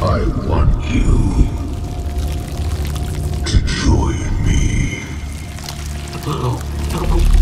I want you to join me. Oh, no.